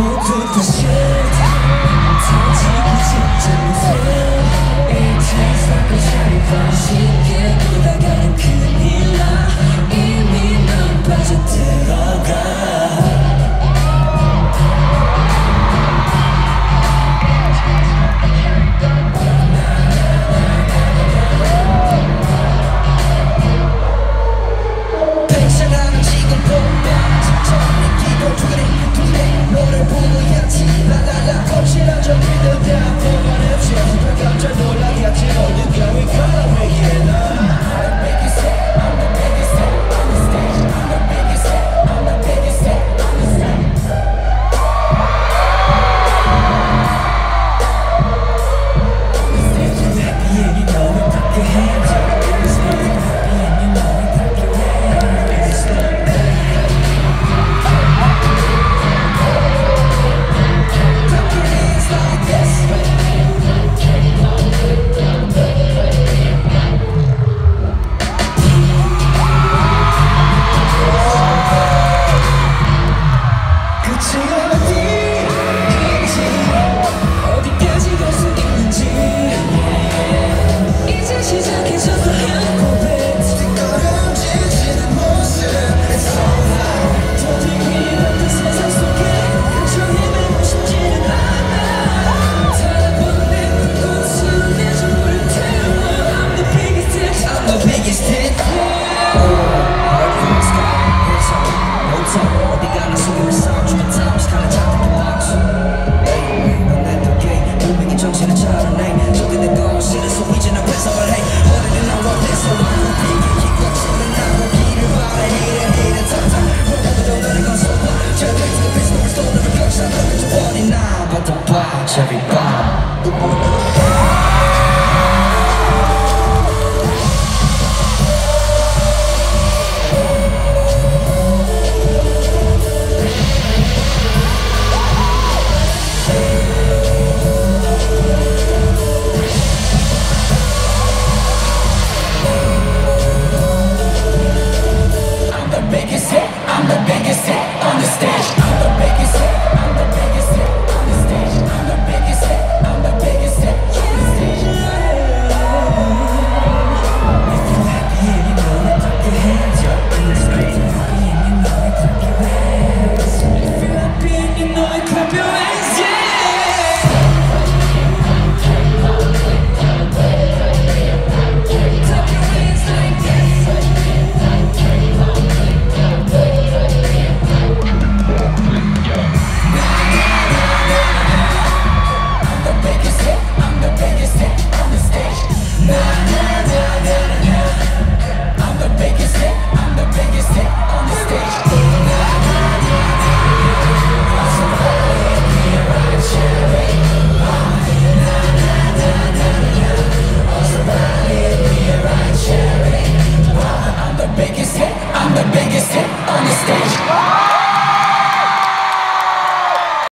모두 다 shit 터지기 직전 feel It tastes like a cherry bomb 쉽게 굳어가는 그 일 Everybody, everybody.